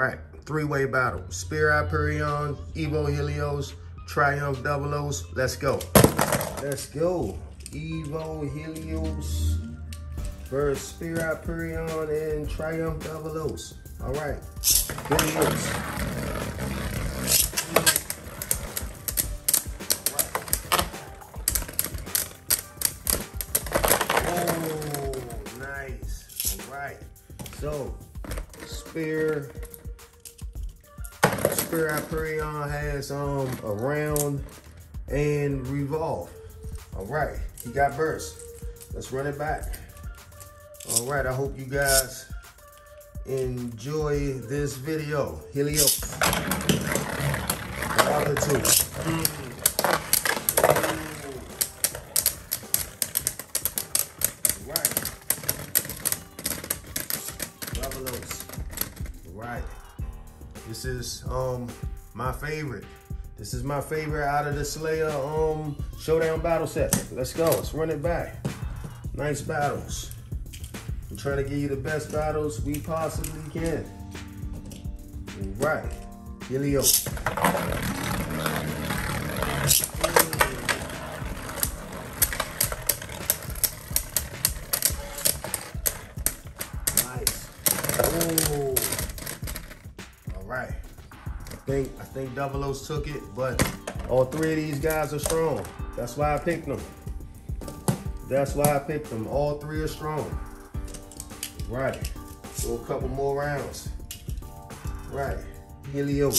Right, three-way battle. Spear Hyperion, Evo Helios, Triumph Devolos. Let's go. Let's go. Evo Helios versus Spear Hyperion and Triumph Devolos. All right. Oh, nice. All right. So, Spear Spear Hyperion has um a round and revolve. All right, he got burst. Let's run it back. All right, I hope you guys enjoy this video. Helio. The other two. Right. This is um my favorite. This is my favorite out of the Slayer um showdown battle set. Let's go. Let's run it back. Nice battles. I'm trying to give you the best battles we possibly can. All right. Helio. Nice. Oh. Think I think Devolos took it, but all three of these guys are strong. That's why I picked them. That's why I picked them. All three are strong. Right. So a couple more rounds. Right. Helio.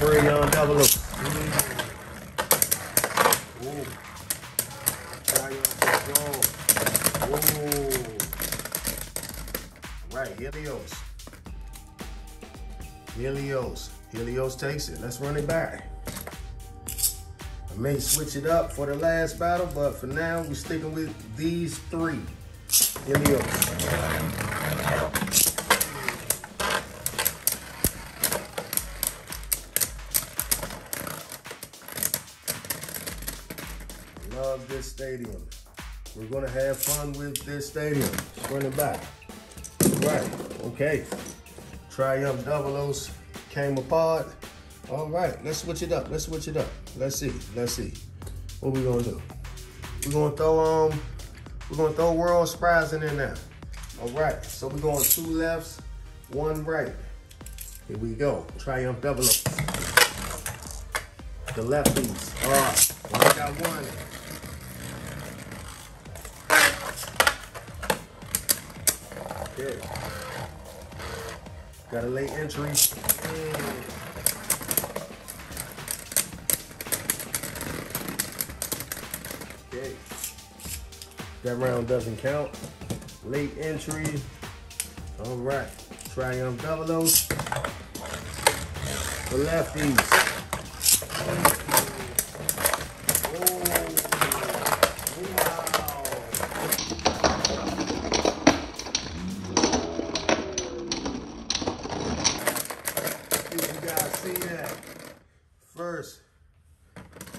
Hurry on Double O. Right, Helios. Helios. Helios takes it. Let's run it back. I may switch it up for the last battle, but for now, we're sticking with these three. Helios. Love this stadium. We're gonna have fun with this stadium. Let's run it back. Right, okay. Triumph Devolos came apart. All right, let's switch it up. Let's switch it up. Let's see. Let's see. What we gonna do? We're gonna throw um, we're gonna throw World Spryzen in there now. All right, so we're going two lefts, one right. Here we go. Triumph Double O. The lefties. All right, I got one. Okay. Got a late entry. Okay. That round doesn't count. Late entry. All right. Triumph Devolos. The lefties. Oh, wow. Did you guys see that? First,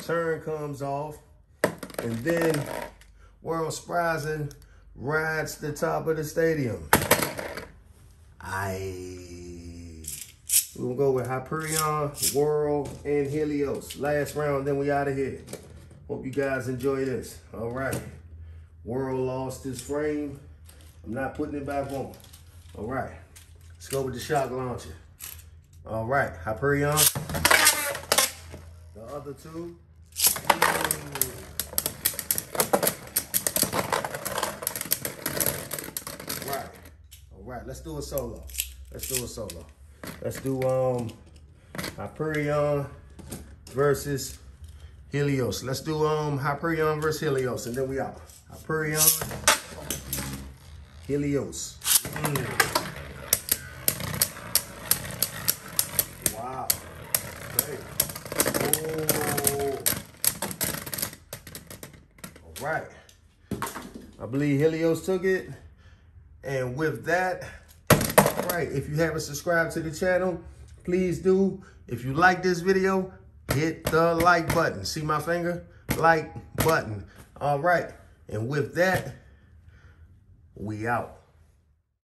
turn comes off, and then World Spryzen rides the top of the stadium. I we're gonna go with Hyperion, World, and Helios. Last round, then we out of here. Hope you guys enjoy this. All right. World lost his frame. I'm not putting it back on. All right. Let's go with the shock launcher. All right, Hyperion. The other two. All right, all right. Let's do a solo. Let's do a solo. Let's do um Hyperion versus Helios. Let's do um Hyperion versus Helios, and then we out. Hyperion, Helios. Mm. Wow. Great. Oh. All right. I believe Helios took it. And with that, right, if you haven't subscribed to the channel, please do. If you like this video, hit the like button. See my finger? Like button. All right. And with that, we out.